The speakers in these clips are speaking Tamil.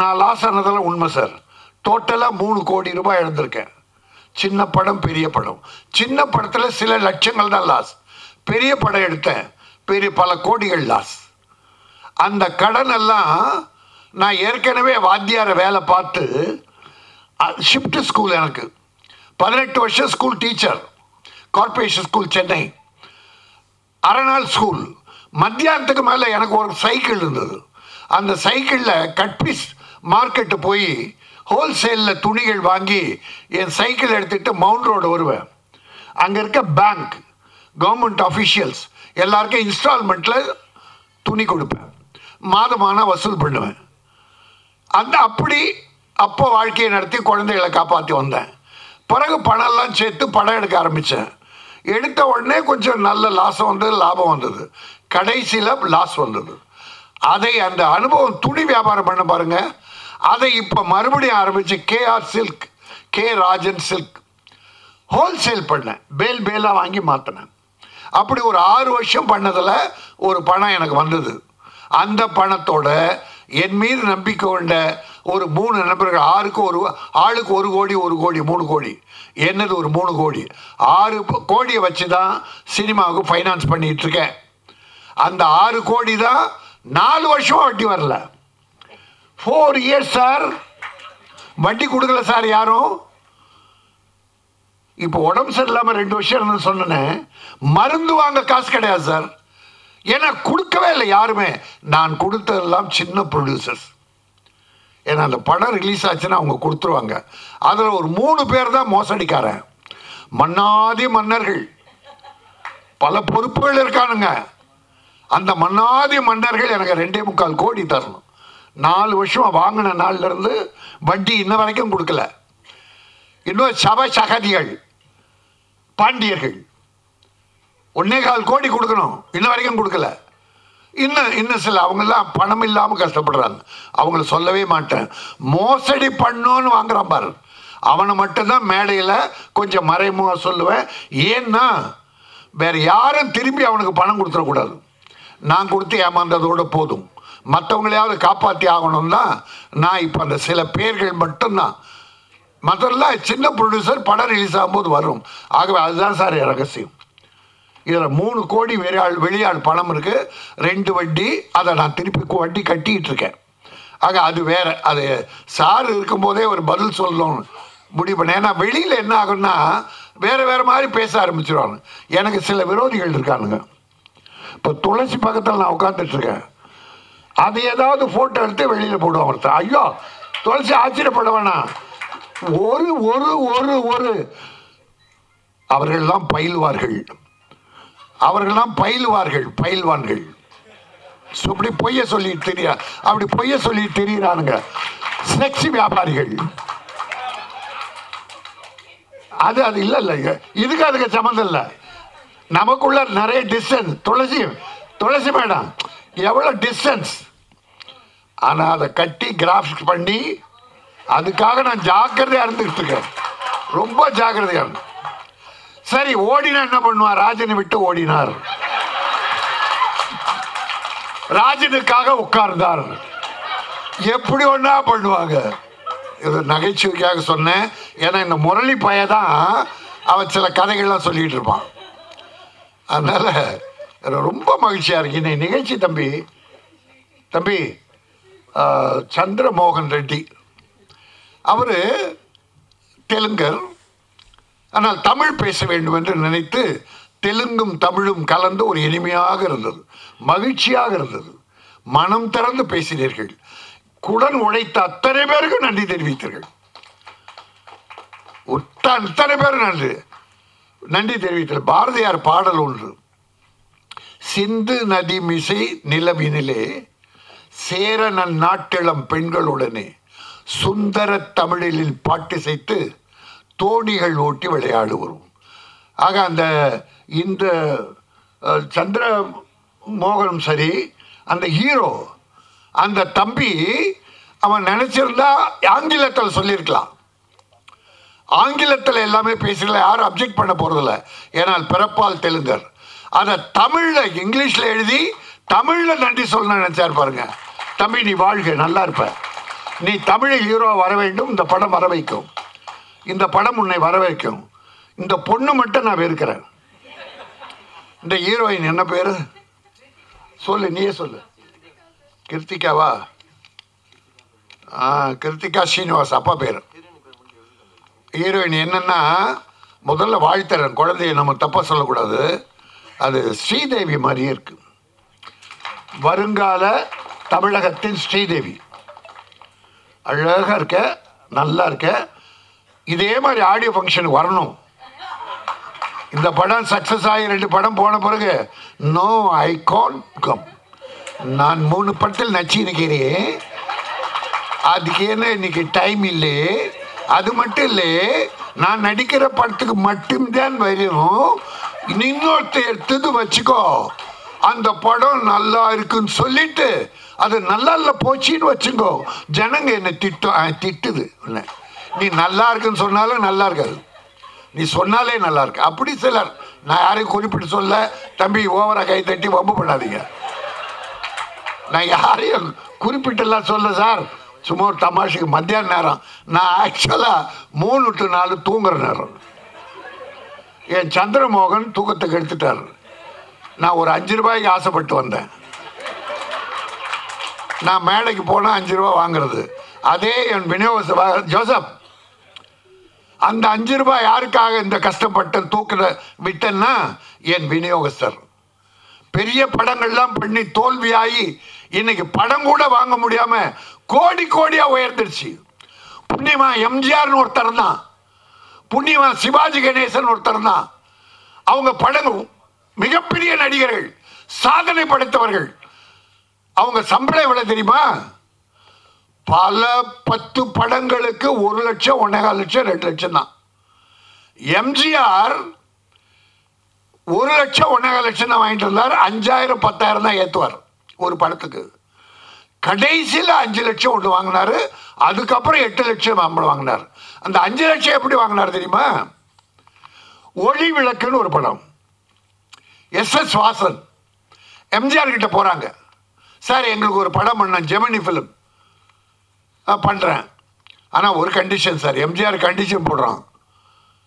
நான் லாஸ் ஆனதெல்லாம் உண்மை சார் டோட்டலாக மூணு கோடி ரூபாய் இழந்திருக்கேன். சின்ன படம் பெரிய படம். சின்ன படத்தில் சில லட்சங்கள் தான் லாஸ் பெரிய படம் எடுத்தேன். பெரிய பல கோடிகள் லாஸ் அந்த கடன் எல்லாம் நான் ஏற்கனவே வாத்தியார வேலை பார்த்து ஷிஃப்ட் ஸ்கூல் எனக்கு. பதினெட்டு வருஷம் school teacher corporation school Chennai. அரைநாள் school மத்தியானத்துக்கு மேலே எனக்கு ஒரு சைக்கிள் இருந்தது. அந்த சைக்கிளில் கட்பீஸ் மார்க்கெட்டு போய் ஹோல்சேலில் துணிகள் வாங்கி என் சைக்கிள் எடுத்துகிட்டு மவுண்ட் ரோடு வருவேன். அங்கே இருக்க பேங்க் கவர்மெண்ட் அஃபிஷியல்ஸ் எல்லாருக்கும் இன்ஸ்டால்மெண்ட்டில் துணி கொடுப்பேன். மாதமான வசூல் பண்ணுவேன். அந்த அப்படி அப்போ வாழ்க்கையை நடத்தி குழந்தைகளை காப்பாற்றி வந்தேன். பிறகு பணம்லாம் சேர்த்து படம் எடுக்க ஆரம்பித்தேன் எடுத்த உடனே கொஞ்சம் நல்ல லாசம் வந்தது லாபம் வந்தது. கடைசியில் லாஸ் வந்தது. அதை அந்த அனுபவம் துணி வியாபாரம் பண்ண பாருங்கள் அதை இப்போ மறுபடியும் ஆரம்பித்து K R silk K Rajan silk wholesale பண்ணேன் பேல் பேலாக வாங்கி மாற்றினேன் அப்படி ஒரு ஆறு வருஷம் பண்ணதில் ஒரு பணம் எனக்கு வந்தது. அந்த பணத்தோட என் மீது நம்பிக்கை கொண்ட ஒரு மூணு நண்பர்கள் ஆறுக்கு ஒரு ஆளுக்கு ஒரு கோடி ஒரு கோடி மூணு கோடி. என்னது ஒரு மூணு கோடி? ஆறு கோடியை வச்சு தான் சினிமாவுக்கு ஃபைனான்ஸ் பண்ணிகிட்ருக்கேன் இருக்கேன். அந்த ஆறு கோடி தான் நாலு வருஷம் வட்டி வரல. ஃபோர் இயர்ஸ் சார் வட்டி கொடுக்கல சார் யாரும் இப்போ உடம்பு சரியில்லாமல் ரெண்டு வருஷம் இருந்து சொன்னேன். மருந்து வாங்க காசு கிடையாது சார் ஏன்னா கொடுக்கவே இல்லை யாருமே. நான் கொடுத்ததெல்லாம் சின்ன ப்ரொடியூசர்ஸ் ஏன்னா அந்த படம் ரிலீஸ் ஆச்சுன்னா அவங்க கொடுத்துருவாங்க. அதில் ஒரு மூணு பேர் தான் மோசடிக்காரன். மன்னாதி மன்னர்கள். பல பொறுப்புகள் இருக்கானுங்க. அந்த மன்னாதி மன்னர்கள் எனக்கு ரெண்டே முக்கால் கோடி தரணும். நாலு வருஷம் வாங்கின நாள்லேருந்து வட்டி இன்ன வரைக்கும் கொடுக்கல. இன்னும் சபை சகதிகள் பாண்டியர்கள். ஒன்னே கால் கோடி கொடுக்கணும் இன்ன வரைக்கும் கொடுக்கல. இன்னும் இன்னும் சில அவங்கெல்லாம் பணம் இல்லாமல் கஷ்டப்படுறாங்க. அவங்கள சொல்லவே மாட்டேன். மோசடி பண்ணோன்னு வாங்குறான் பாரு. அவனை மட்டும்தான் மேடையில் கொஞ்சம் மறைமுக சொல்லுவேன். ஏன்னா வேறு யாரும் திரும்பி அவனுக்கு பணம் கொடுத்துடக்கூடாது. நான் கொடுத்து ஏமாந்ததோடு போதும். மற்றவங்களையாவது காப்பாற்றி ஆகணும்னா நான் இப்போ அந்த சில பேர்கள் மட்டும்தான். மற்றெல்லாம் சின்ன ப்ரொடியூசர் படம் ரிலீஸ் ஆகும்போது வரும். ஆகவே அதுதான் சார் என் ரகசியம். இதில் மூணு கோடி வெளியாள் வெளியாள் பணம் இருக்குது ரெண்டு வட்டி அதை நான் திருப்பி வட்டி கட்டிக்கிட்டு இருக்கேன். ஆக அது வேற. அது சார் இருக்கும்போதே ஒரு பதில் சொல்லணும். முடிவு பண்ணேன் ஏன்னா வெளியில் என்ன ஆகும்னா வேறு வேறு மாதிரி பேச ஆரம்பிச்சிருவாங்க. எனக்கு சில விரோதிகள் இருக்கானுங்க. இப்போ துளசி பக்கத்தில் நான் உட்காந்துட்ருக்கேன் அது ஏதாவது ஃபோட்டோ எடுத்து வெளியில் போடுவான் ஒருத்தர் ஐயோ துளசி ஆச்சரியப்பட வேணாம் ஒரு ஒரு ஒரு ஒரு. அவர்கள்லாம் பயில்வார்கள். அவர்கள்லாம் பயிலுவார்கள் பயில்வான்கள். இப்படி பொய்ய சொல்லி தெரிய அப்படி பொய்ய சொல்லி தெரியுறானுங்க. செக்ஸ் வியாபாரிகள். அது அது இல்லை இல்லை இதுக்கு அதுக்கு சம்மந்தம் இல்லை. நமக்குள்ள நிறைய டிஸ்டன்ஸ் துளசி துளசி மேடம் எவ்வளோ டிஸ்டன்ஸ் ஆனால் அதை கட்டி கிராஃபிக்ஸ் பண்ணி அதுக்காக நான் ஜாக்கிரதையாக இருந்துக்கிட்டு இருக்கேன் ரொம்ப ஜாக்கிரதையாக இருந்தேன் சரி ஓடினா என்ன பண்ணுவார் ராஜனை விட்டு ஓடினார். ராஜனுக்காக உட்கார்ந்தார். எப்படி ஒன்றா பண்ணுவாங்க? இது நகைச்சுவைக்காக சொன்னேன். ஏன்னா இந்த முரளி பையன் தான் அவன் சில கதைகள்லாம் சொல்லிகிட்டு இருப்பான். அதனால் ரொம்ப மகிழ்ச்சியாக இருக்கு. இன்னைக்கு நிகழ்ச்சி தம்பி தம்பி சந்திரமோகன் ரெட்டி. அவர் தெலுங்கர். ஆனால் தமிழ் பேச வேண்டும் என்று நினைத்து தெலுங்கும் தமிழும் கலந்து ஒரு இனிமையாக இருந்தது. மகிழ்ச்சியாக இருந்தது. மனம் திறந்து பேசினீர்கள். குடன் உழைத்த அத்தனை பேருக்கும் நன்றி தெரிவித்தீர்கள். அத்தனை பேர் நன்றி. நன்றி தெரிவித்தீர்கள். பாரதியார் பாடல் ஒன்று. சிந்து நதி மிசை நிலவினிலே சேர நன்னாட்டிளம் பெண்களுடனே சுந்தர தமிழில் பாட்டு செய்து தோணிகள் ஓட்டி விளையாடுவோம். ஆக அந்த இந்த சந்திர மோகனும் சரி அந்த ஹீரோ அந்த தம்பி அவன் நினைச்சிருந்தா ஆங்கிலத்தில் சொல்லியிருக்கலாம். ஆங்கிலத்தில் எல்லாமே பேசல யாரும் அப்ஜெக்ட் பண்ண போகிறதில்ல ஏனால் பிறப்பால் தெலுங்கர் அதை தமிழில் இங்கிலீஷில் எழுதி தமிழில் நன்றி சொல்ல நினச்சார் பாருங்க. தம்பி நீ வாழ்க நல்லா இருப்ப. நீ தமிழ் ஹீரோ வர வேண்டும் இந்த படம் வர வைக்கும். இந்த படம் உன்னை வர வைக்கும். இந்த பொண்ணு மட்டும் நான் வெறுக்கிறேன். இந்த ஹீரோயின் என்ன பேர்? சொல்லு நீயே சொல்லு. கிருத்திகாவா ஆ கிருத்திகா ஸ்ரீனிவாஸ் அப்பா பேர். ஹீரோயின் என்னென்னா முதல்ல வாழ்த்துறேன். குழந்தைய நம்ம தப்பாக சொல்லக்கூடாது. அது ஸ்ரீதேவி மாதிரியே இருக்கு. வருங்கால தமிழகத்தின் ஸ்ரீதேவி. அழகாக இருக்க நல்லா இருக்க. இதே மாதிரி ஆடியோ ஃபங்க்ஷனுக்கு வரணும். இந்த படம் சக்சஸ் ஆகி ரெண்டு படம் போன பிறகு நோ ஐ கான் கம் நான் மூணு படத்தில் நச்சு நிற்கிறேன் அதுக்கு என்ன இன்னைக்கு டைம் இல்லை. அது மட்டும் இல்லை நான் நடிக்கிற படத்துக்கு மட்டும்தான் வரும். இன்னொருத்த எடுத்தது வச்சுக்கோ. அந்த படம் நல்லா இருக்குன்னு சொல்லிட்டு அது நல்லா இல்லை போச்சின்னு வச்சுக்கோ. ஜனங்க என்னை திட்டம் திட்டுது. உன்னை. நீ நல்லா இருக்குன்னு சொன்னாலும் நல்லா இருக்காது. நீ சொன்னாலே நல்லா இருக்கு. அப்படி சிலர் நான் யாரையும் குறிப்பிட்டு சொல்ல தம்பி ஓவரா கை தட்டி வம்பு பண்ணாதீங்க. நான் யாரையும் குறிப்பிட்டெல்லாம் சொல்ல சார். சும்மா ஒரு தமாஷுக்கு மத்தியான நேரம். நான் ஆக்சுவலாக மூணு டு நாலு தூங்குற நேரம். என் சந்திரமோகன் தூக்கத்தை கெடுத்துட்டார் நான் ஒரு அஞ்சு ரூபாய்க்கு ஆசைப்பட்டு வந்தேன். நான் மேடைக்கு போனால் அஞ்சு ரூபா வாங்குறது. அதே என் விநியோக ஜோசப். அந்த அஞ்சு ரூபாய் யாருக்காக இந்த கஷ்டப்பட்ட தூக்கில் விட்டேன்னா என் விநியோகஸ்தர். பெரிய படங்கள்லாம் பண்ணி தோல்வியாகி இன்னைக்கு படம் கூட வாங்க முடியாமல் கோடி கோடியாக உயர்ந்துருச்சு புண்ணியமா எம்ஜிஆர்னு ஒருத்தர் தான் புண்ணியமா சிவாஜி கணேசன் ஒருத்தர் தான் அவங்க படங்கள் மிகப்பெரிய நடிகர்கள் சாதனை படைத்தவர்கள். அவங்க சம்பளம் எவ்வளோ தெரியுமா? பல பத்து படங்களுக்கு ஒரு லட்சம் ஒன்னேகால் லட்சம் ரெண்டு லட்சம் தான். எம்ஜிஆர் ஒரு லட்சம் ஒன்னேகால் லட்சம் தான் வாங்கிட்டு இருந்தார் அஞ்சாயிரம் பத்தாயிரம் தான் ஏற்றுவார் ஒரு படத்துக்கு. கடைசியில் அஞ்சு லட்சம் ஒன்று வாங்கினாரு. அதுக்கப்புறம் எட்டு லட்சம் சம்பளம் வாங்கினார். அந்த அஞ்சு லட்சம் எப்படி வாங்கினார் தெரியுமா? ஒளி விளக்குன்னு ஒரு படம். S S Vasan. எம்ஜிஆர் கிட்ட போகிறாங்க சார் எங்களுக்கு ஒரு படம் பண்ணேன் ஜெமினி ஃபிலிம் பண்ணுறேன் ஆனால் ஒரு கண்டிஷன் சார். எம்ஜிஆர் கண்டிஷன் போடுறான்.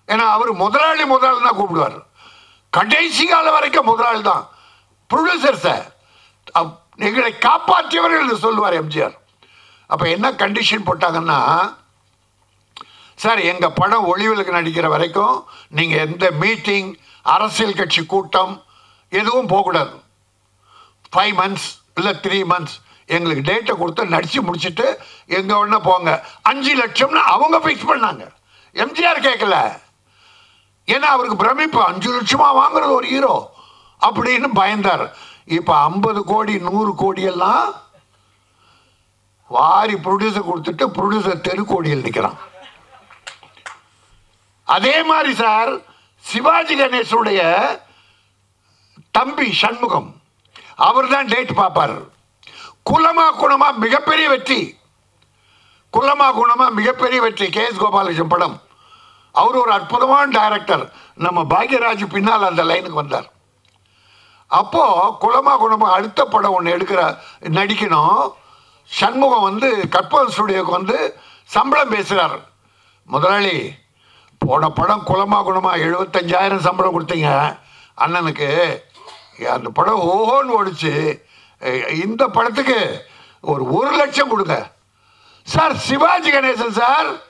ஏன்னா அவர் முதலாளி முதலாளி தான் கூப்பிடுவார். கடைசி காலம் வரைக்கும் முதலாளி தான். Producer sir. எங்களை காப்பாற்றியவர்கள் என்று சொல்லுவார் எம்ஜிஆர். அப்போ என்ன கண்டிஷன் போட்டாங்கன்னா சார் எங்கள் படம் ஒளிவிலுக்கு நடிக்கிற வரைக்கும் நீங்கள் எந்த மீட்டிங் அரசியல் கட்சி கூட்டம் எதுவும் போகக்கூடாது. ஃபைவ் மந்த்ஸ் இல்லை த்ரீ மந்த்ஸ் எங்களுக்கு டேட்டை கொடுத்து நடித்து முடிச்சுட்டு எங்கே ஒன்றா போங்க. அஞ்சு லட்சம்னு அவங்க ஃபிக்ஸ் பண்ணாங்க. எம்ஜிஆர் கேட்கல ஏன்னா அவருக்கு பிரமிப்பு. அஞ்சு லட்சமாக வாங்குறது ஒரு ஹீரோ அப்படின்னு பயந்தார். இப்போ ஐம்பது கோடி நூறு கோடியெல்லாம் வாரி ப்ரொடியூசர் கொடுத்துட்டு ப்ரொடியூசர் தெருக்கோடியில் நிற்கிறான் அதே மாதிரி சார் சிவாஜி கணேசனுடைய தம்பி சண்முகம் அவர் தான் டேட் பார்ப்பார். குலமா குணமா மிகப்பெரிய வெற்றி. குலமா குணமா மிகப்பெரிய வெற்றி. கே எஸ் கோபாலகிருஷ்ணன் படம். அவர் ஒரு அற்புதமான டைரக்டர் நம்ம பாக்யராஜ் பின்னால் அந்த லைனுக்கு வந்தார். அப்போ குலமா குணமா அடுத்த படம் ஒன்று எடுக்கிற நடிக்கணும். சண்முகம் வந்து கற்பகம் ஸ்டுடியோக்கு வந்து சம்பளம் பேசுகிறார் முதலாளி போன படம் குலமா குணமா எழுபத்தஞ்சாயிரம் சம்பளம் கொடுத்தீங்க. அண்ணனுக்கு. அந்த படம் ஓஹோன்னு ஓடிச்சு. இந்த படத்துக்கு ஒரு ஒரு லட்சம் கொடுங்க. சார் சிவாஜி கணேசன் சார்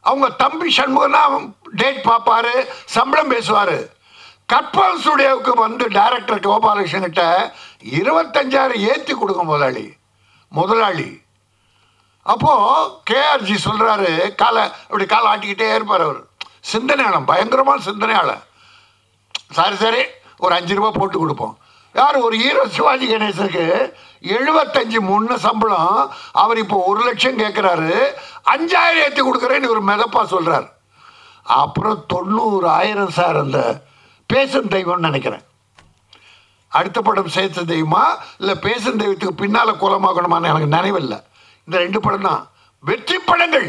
அவங்க தம்பி சண்முகம் டேட் பார்ப்பாரு சம்பளம் பேசுவார். கற்பல் ஸ்டுடியோவுக்கு வந்து டைரக்டர் கோபாலகிருஷ்ணன் கிட்ட இருபத்தஞ்சாயிரம் ஏற்றி கொடுங்க முதலாளி. முதலாளி. அப்போது கேஆர்ஜி சொல்கிறாரு காலை இப்படி காலை ஆட்டிக்கிட்டே இருப்பார் அவர். சிந்தனையாளம் பயங்கரமான சிந்தனையாளம். சரி சரி ஒரு அஞ்சு ரூபா போட்டு கொடுப்போம். யார்? ஒரு ஹீரோ சிவாஜி கணேசனுக்கு எழுபத்தஞ்சு முன்ன சம்பளம். அவர் இப்போ ஒரு லட்சம் கேட்குறாரு அஞ்சாயிரம் ஏற்றி கொடுக்குறேன்னு ஒரு மெதப்பாக சொல்கிறார் அப்புறம் தொண்ணூறு ஆயிரம் சார் அந்த பேசும் தெய்வம்னு நினைக்கிறேன். அடுத்த படம் சேர்த்த தெய்வமா? இல்லை பேசும் தெய்வத்துக்கு பின்னால் குலமாகணுமான்னு எனக்கு நினைவில்லை. இந்த ரெண்டு படம் தான் வெற்றி படங்கள்.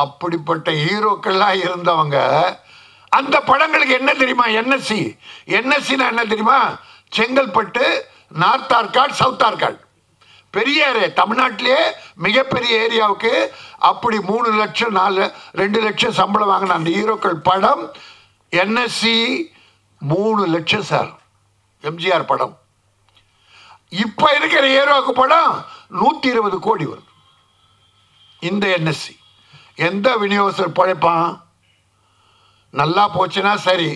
அப்படிப்பட்ட ஹீரோக்கள்லாம் இருந்தவங்க அந்த படங்களுக்கு என்ன தெரியுமா? என்எஸ்சி என்எஸ்சினா என்ன தெரியுமா? செங்கல்பட்டு நார்த் ஆர்காட் சவுத் ஆர்காட் பெரிய ஏரியா. தமிழ்நாட்டிலே மிகப்பெரிய ஏரியாவுக்கு அப்படி மூணு லட்சம் நாலு ரெண்டு லட்சம் சம்பளம் வாங்கின அந்த ஹீரோக்கள் படம் என்எஸ்சி மூணு லட்சம் சார். எம்ஜிஆர் படம். இப்போ இருக்கிற ஹீரோவுக்கு படம் நூற்றி இருபது கோடி வரும். இந்த என்எஸ்சி எந்த விநியோகஸ்தர் பழைப்பான்? நல்லா போச்சுன்னா சரி.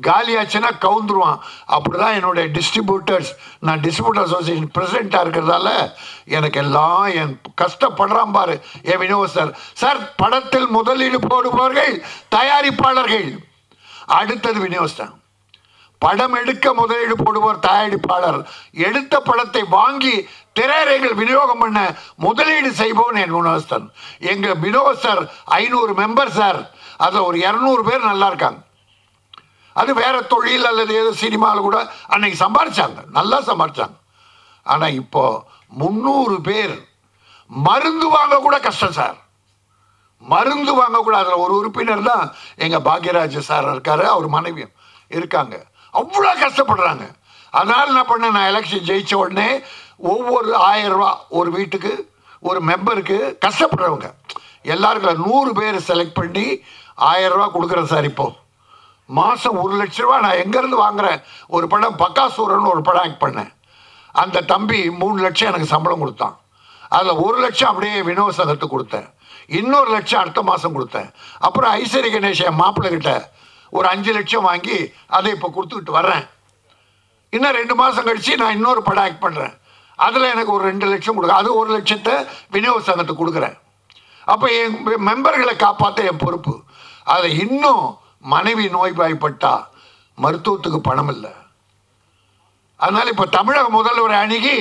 காலியாச்சுன்னா கவுந்துருவான். அப்படி தான் என்னுடைய டிஸ்ட்ரிபியூட்டர்ஸ் நான் டிஸ்ட்ரிபியூட்டர் அசோசியேஷன் பிரசிடெண்ட்டாக இருக்கிறதால எனக்கு எல்லாம் என் கஷ்டப்படுறான் பாரு என் வினோசர் சார் படத்தில் முதலீடு போடுபவர்கள் தயாரிப்பாளர்கள். அடுத்தது விநியோகஸ்தன் படம் எடுக்க முதலீடு போடுவோர் தயாரிப்பாளர். எடுத்த படத்தை வாங்கி திரையரங்கில் விநியோகம் பண்ண முதலீடு செய்பவன் என் விநியோகஸ்தன் எங்கள் விநியோகஸ்தர் ஐநூறு மெம்பர் சார் அதில் ஒரு இரநூறு பேர் நல்லா இருக்காங்க. அது வேற தொழில் அல்லது ஏதோ சினிமாவில் கூட அன்னைக்கு சம்பாரிச்சாங்க. நல்லா சம்பாரிச்சாங்க. ஆனால் இப்போ முந்நூறு பேர் மருந்து வாங்க கூட கஷ்டம் சார் மருந்து வாங்க கூட அதில் ஒரு உறுப்பினர் தான் எங்கள் பாக்யராஜ் சார் இருக்காரு. அவர் மனைவியும் இருக்காங்க. அவ்வளோ கஷ்டப்படுறாங்க. அதனால் என்ன பண்ணேன் நான் எலெக்ஷன் ஜெயித்த உடனே ஒவ்வொரு ஆயிரம் ரூபா ஒரு வீட்டுக்கு ஒரு மெம்பருக்கு கஷ்டப்படுறவங்க. எல்லாருக்கும் நூறு பேர் செலக்ட் பண்ணி ஆயிரம் ரூபா கொடுக்குறேன் சார் இப்போ. மாதம் ஒரு லட்ச ரூபா நான் எங்கேருந்து வாங்குறேன்? ஒரு படம் பக்காசூரன் ஒரு படம் ஆக்ட் பண்ணேன். அந்த தம்பி மூணு லட்சம் எனக்கு சம்பளம் கொடுத்தான். அதில் ஒரு லட்சம் அப்படியே வினோத சங்கத்துக்கு கொடுத்தேன். இன்னொரு லட்சம் அடுத்த மாதம் கொடுத்தேன். அப்புறம் ஐஸ்வர்ய கணேஷ் என் கிட்ட ஒரு அஞ்சு லட்சம் வாங்கி அதை இப்போ கொடுத்துக்கிட்டு வர்றேன். இன்னும் ரெண்டு மாதம் கழித்து நான் இன்னொரு படம் ஆக்ட் பண்ணுறேன் அதில் எனக்கு ஒரு ரெண்டு லட்சம் கொடுக்க அது ஒரு லட்சத்தை விநியோக சங்கத்துக்கு கொடுக்குறேன். அப்போ என் மெம்பர்களை காப்பாற்ற என் பொறுப்பு. அதில் இன்னும் மனைவி நோய்வாய்ப்பட்டா மருத்துவத்துக்கு பணம் இல்லை. அதனால் இப்போ தமிழக முதல்வரை அணுகி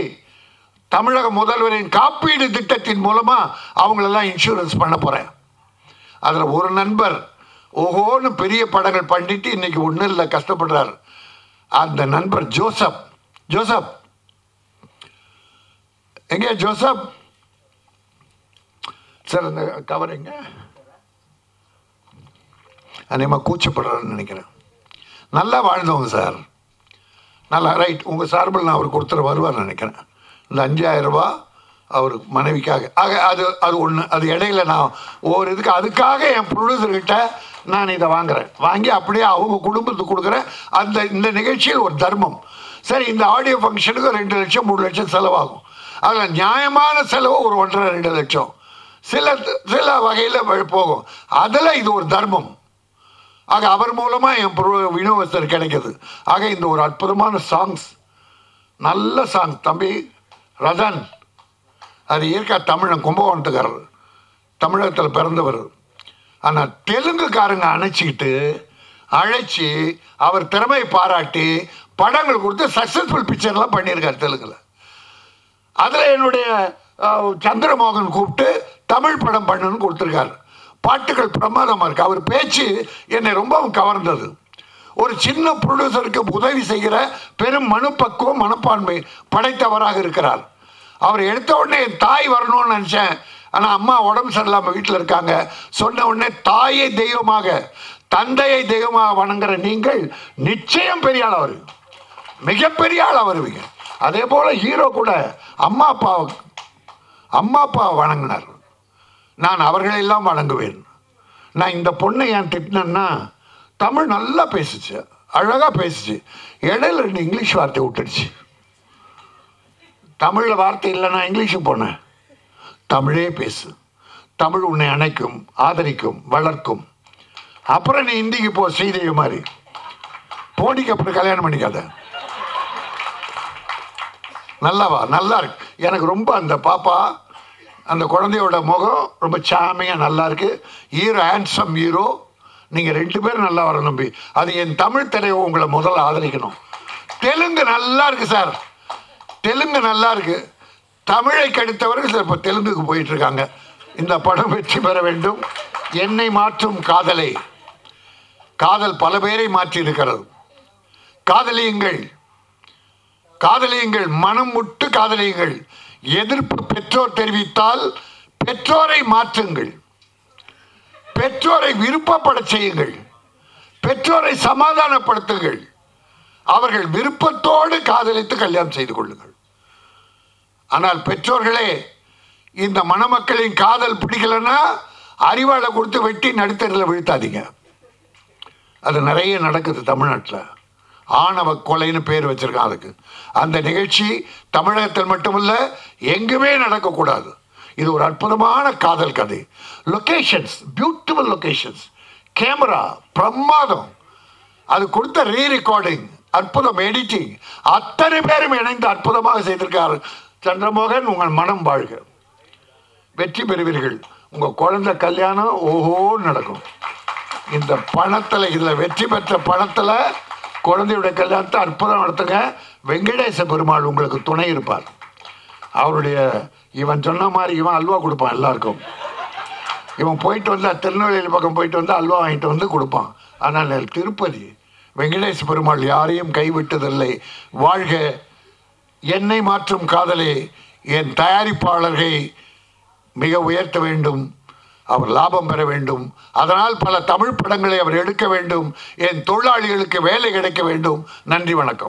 தமிழக முதல்வரின் காப்பீடு திட்டத்தின் மூலமாக அவங்களெல்லாம் இன்சூரன்ஸ் பண்ண போகிறேன் அதில் ஒரு நண்பர் ஓஹோன்னு பெரிய படங்கள் பண்ணிட்டு இன்றைக்கி ஒன்றும் இல்லை கஷ்டப்படுறார். அந்த நண்பர் ஜோசப். ஜோசப். எங்கே ஜோசப்? சார் அந்த கவர் எங்க? அநேகமாக கூச்சப்படுறாருன்னு நினைக்கிறேன். நல்லா வாழ்ந்தவங்க சார். நல்லா ரைட் உங்கள் சார்பில் நான் அவர் கொடுத்துற வருவார் நினைக்கிறேன். இந்த அஞ்சாயிரம் ரூபா அவர் மனைவிக்காக. ஆக அது அது ஒன்று அது இடையில நான் ஒவ்வொரு இதுக்கு அதுக்காக என் ப்ரொடியூசர்கிட்ட நான் இதை வாங்குறேன். வாங்கி அப்படியே அவங்க குடும்பத்துக்கு கொடுக்குறேன். அந்த இந்த நிகழ்ச்சியில் ஒரு தர்மம். சரி இந்த ஆடியோ ஃபங்க்ஷனுக்கு ரெண்டு லட்சம் மூணு லட்சம் செலவாகும். அதில் நியாயமான செலவு ஒரு ஒன்றரை ரெண்டு லட்சம். சில சில வகையில் போகும். அதில் இது ஒரு தர்மம். ஆக அவர் மூலமாக என் பொரு- விநியோகஸ்தர் கிடைக்கிது. ஆக இந்த ஒரு அற்புதமான சாங்ஸ் நல்ல சாங் தம்பி ரதன். அது இயற்கை தமிழன் கும்பகோணத்துக்காரர் தமிழகத்தில் பிறந்தவர். ஆனால் தெலுங்குக்காரங்க அணைச்சிக்கிட்டு அழைச்சி அவர் திறமையை பாராட்டி படங்கள் கொடுத்து சக்ஸஸ்ஃபுல் பிக்சர்லாம் பண்ணியிருக்கார் தெலுங்கில். அதில் என்னுடைய சந்திரமோகன் கூப்பிட்டு தமிழ் படம் பண்ணுன்னு கொடுத்துருக்காரு. பாட்டுகள் பிரமாதமாக இருக்குது அவர் பேச்சு என்னை ரொம்பவும் கவர்ந்தது. ஒரு சின்ன ப்ரொடியூசருக்கு உதவி செய்கிற பெரும் மனுப்பக்குவம் மனப்பான்மை படைத்தவராக இருக்கிறார். அவர் எடுத்த உடனே என் தாய் வரணும்னு நினச்சேன். ஆனால் அம்மா உடம்பு சரியில்லாமல் வீட்டில் இருக்காங்க. சொன்ன உடனே தாயை தெய்வமாக தந்தையை தெய்வமாக வணங்குற நீங்கள் நிச்சயம் பெரிய ஆள் அவர். மிகப்பெரிய ஆளாக வருவீங்க அதே போல் ஹீரோ கூட அம்மா அப்பாவை அம்மா அப்பாவை வணங்கினார். நான் அவர்களெல்லாம் வணங்குவேன். நான் இந்த பொண்ணை ஏன் திட்டினேன்னா தமிழ் நல்லா பேசுச்சு அழகாக பேசுச்சு. இடையில ரெண்டு இங்கிலீஷ் வார்த்தை விட்டுடுச்சு. தமிழில் வார்த்தை இல்லைன்னா இங்கிலீஷுக்கு போனேன் தமிழே பேசு. தமிழ் உன்னை அணைக்கும் ஆதரிக்கும் வளர்க்கும். அப்புறம் நீ இந்திக்கு போ ஸ்ரீதேவி மாதிரி. போனிக்கு அப்புறம் கல்யாணம் பண்ணிக்காத. நல்லாவா நல்லா இருக்கு. எனக்கு ரொம்ப அந்த பாப்பா அந்த குழந்தையோட முகம் ரொம்ப சாமியாக நல்லா இருக்கு. ஹீரோ ஹேண்ட்ஸம் ஹீரோ நீங்கள் ரெண்டு பேரும் நல்லா வரணும் நம்பி அது என் தமிழ் திரையை உங்களை முதல்ல ஆதரிக்கணும். தெலுங்கு நல்லா இருக்கு சார் தெலுங்கு நல்லா இருக்கு. தமிழை கடித்தவர்கள் இப்போ தெலுங்குக்கு போயிட்டு இருக்காங்க இந்த படம் வெற்றி பெற வேண்டும். என்னை மாற்றும் காதலை. காதல் பல பேரை மாற்றியிருக்கிறது. காதலியுங்கள். காதலியுங்கள். மனம் முட்டு காதலியுங்கள். எதிர்ப்பு பெற்றோர் தெரிவித்தால் பெற்றோரை மாற்றுங்கள். பெற்றோரை விருப்பப்படச் செய்யுங்கள். பெற்றோரை சமாதானப்படுத்துங்கள். அவர்கள் விருப்பத்தோடு காதலித்து கல்யாணம் செய்து கொள்ளுங்கள். ஆனால் பெற்றோர்களே இந்த மணமக்களின் காதல் பிடிக்கலன்னா அறிவாளை கொடுத்து வெட்டி நடுத்தரில் வீழ்த்தாதீங்க. அது நிறைய நடக்குது தமிழ்நாட்டில். ஆணவ கொலைன்னு பேர் வச்சிருக்கான் அதுக்கு. அந்த நிகழ்ச்சி தமிழகத்தில் மட்டுமல்ல எங்குமே நடக்கக்கூடாது. இது ஒரு அற்புதமான காதல் கதை. லொகேஷன்ஸ் பியூட்டிஃபுல் லொக்கேஷன்ஸ் கேமரா பிரமாதம். அது கொடுத்த ரீ ரெக்கார்டிங் அற்புதம் எடிட்டிங் அத்தனை பேரும் இணைந்து அற்புதமாக செய்திருக்காரு சந்திரமோகன் உங்கள் மனம் வாழ்க. வெற்றி பெறுவீர்கள். உங்கள் குழந்தை கல்யாணம் ஓஹோ நடக்கும். இந்த பணத்தில் இதில் வெற்றி பெற்ற பணத்தில் குழந்தையுடைய கல்யாணத்தை அற்புதம் நடத்துங்க. வெங்கடேச பெருமாள் உங்களுக்கு துணை இருப்பார். அவருடைய இவன் சொன்ன மாதிரி இவன் அல்வா கொடுப்பான் எல்லாருக்கும். இவன் போயிட்டு வந்தால் திருநெல்வேலி பக்கம் போயிட்டு வந்து அல்வா வாங்கிட்டு வந்து கொடுப்பான். ஆனால் திருப்பதி வெங்கடேச பெருமாள் யாரையும் கைவிட்டதில்லை. வாழ்க என்னை மாற்றும் காதலே என் தயாரிப்பாளர்களை மிக உயர்த்த வேண்டும். அவர் லாபம் பெற வேண்டும். அதனால் பல தமிழ் படங்களை அவர் எடுக்க வேண்டும். என் தொழிலாளிகளுக்கு வேலை கிடைக்க வேண்டும். நன்றி வணக்கம்.